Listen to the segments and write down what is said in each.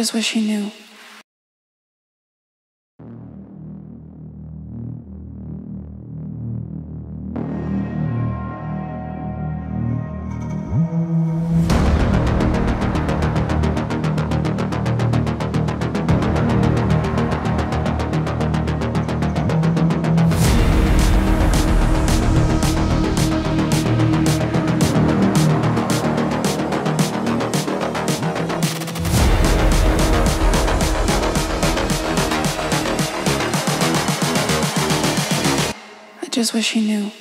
just wish he knew. Just wish he knew.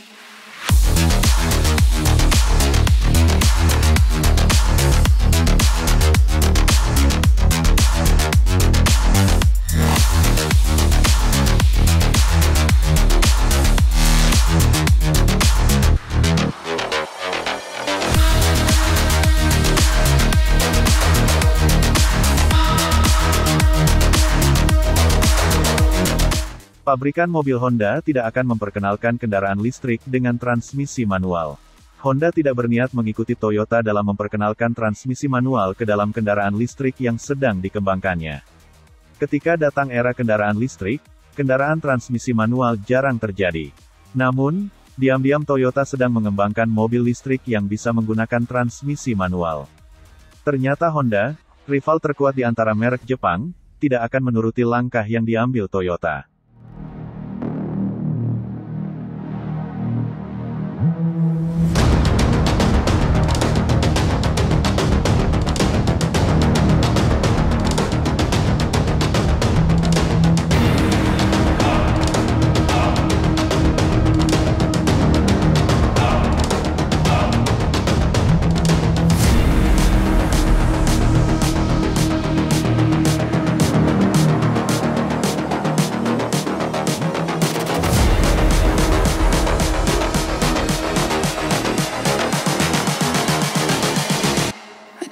Pabrikan mobil Honda tidak akan memperkenalkan kendaraan listrik dengan transmisi manual. Honda tidak berniat mengikuti Toyota dalam memperkenalkan transmisi manual ke dalam kendaraan listrik yang sedang dikembangkannya. Ketika datang era kendaraan listrik, kendaraan transmisi manual jarang terjadi. Namun, diam-diam Toyota sedang mengembangkan mobil listrik yang bisa menggunakan transmisi manual. Ternyata Honda, rival terkuat di antara merek Jepang, tidak akan menuruti langkah yang diambil Toyota.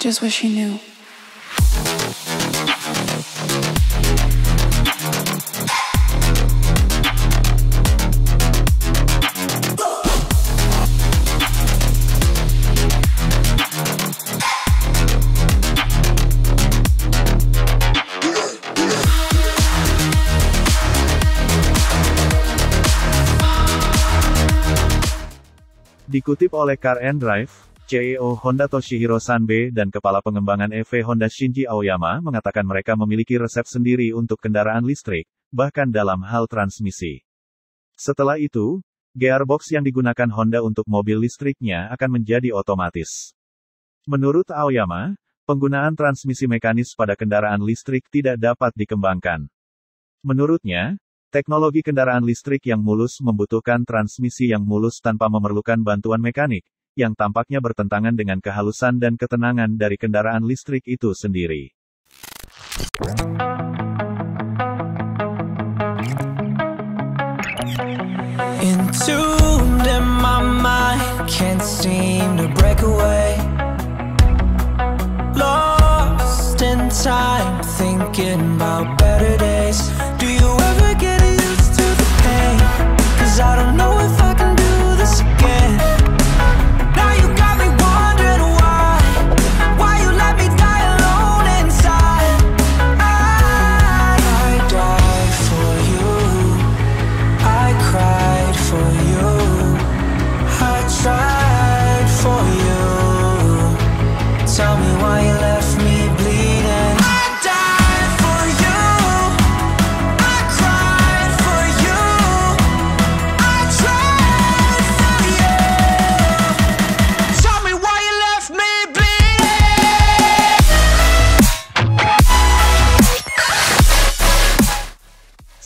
Just wish he knew. Dikutip oleh Car and Drive, CEO Honda Toshihiro Sanbe dan Kepala Pengembangan EV Honda Shinji Aoyama mengatakan mereka memiliki resep sendiri untuk kendaraan listrik, bahkan dalam hal transmisi. Setelah itu, gearbox yang digunakan Honda untuk mobil listriknya akan menjadi otomatis. Menurut Aoyama, penggunaan transmisi mekanis pada kendaraan listrik tidak dapat dikembangkan. Menurutnya, teknologi kendaraan listrik yang mulus membutuhkan transmisi yang mulus tanpa memerlukan bantuan mekanik, yang tampaknya bertentangan dengan kehalusan dan ketenangan dari kendaraan listrik itu sendiri. Entombed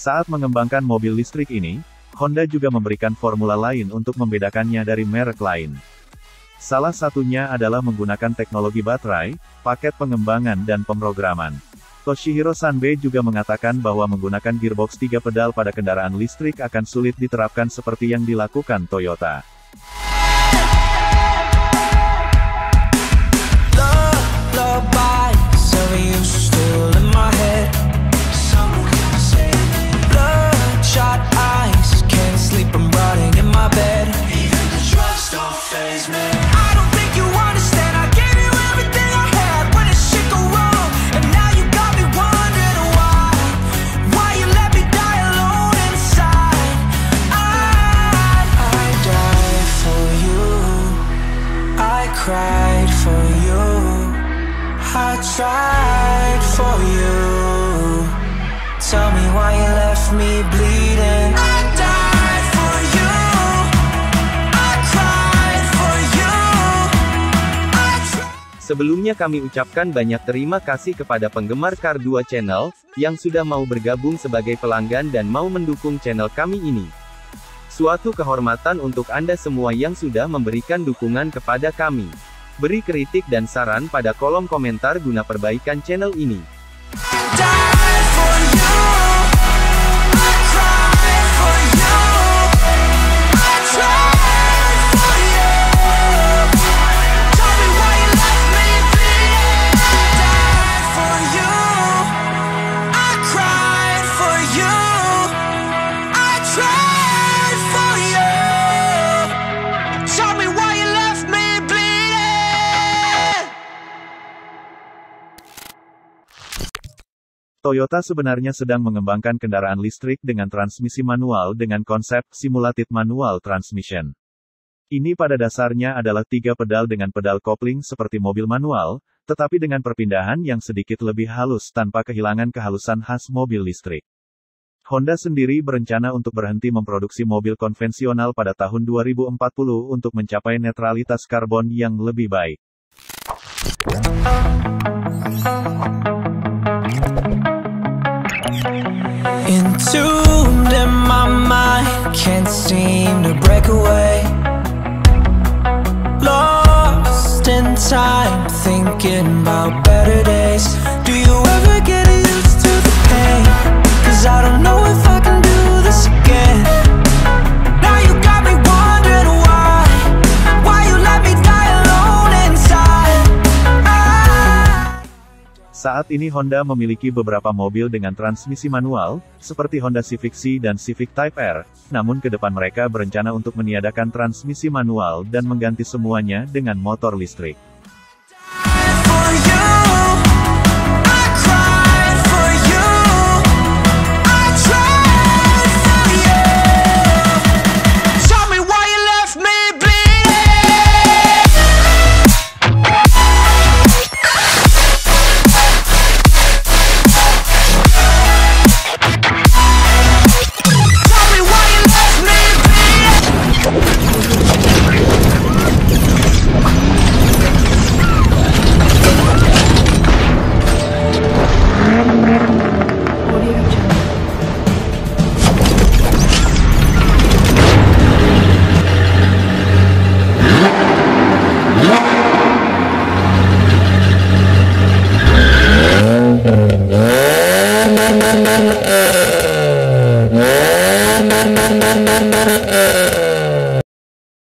Saat mengembangkan mobil listrik ini, Honda juga memberikan formula lain untuk membedakannya dari merek lain. Salah satunya adalah menggunakan teknologi baterai, paket pengembangan dan pemrograman. Toshihiro Sanbe juga mengatakan bahwa menggunakan gearbox 3 pedal pada kendaraan listrik akan sulit diterapkan seperti yang dilakukan Toyota. Sebelumnya kami ucapkan banyak terima kasih kepada penggemar Kar 2 Channel, yang sudah mau bergabung sebagai pelanggan dan mau mendukung channel kami ini. Suatu kehormatan untuk Anda semua yang sudah memberikan dukungan kepada kami. Beri kritik dan saran pada kolom komentar guna perbaikan channel ini. Toyota sebenarnya sedang mengembangkan kendaraan listrik dengan transmisi manual dengan konsep simulated manual transmission. Ini pada dasarnya adalah tiga pedal dengan pedal kopling seperti mobil manual, tetapi dengan perpindahan yang sedikit lebih halus tanpa kehilangan kehalusan khas mobil listrik. Honda sendiri berencana untuk berhenti memproduksi mobil konvensional pada tahun 2040 untuk mencapai netralitas karbon yang lebih baik. Can't seem to break away. Lost in time, thinking about better days. ini Honda memiliki beberapa mobil dengan transmisi manual, seperti Honda Civic C dan Civic Type R, namun ke depan mereka berencana untuk meniadakan transmisi manual dan mengganti semuanya dengan motor listrik.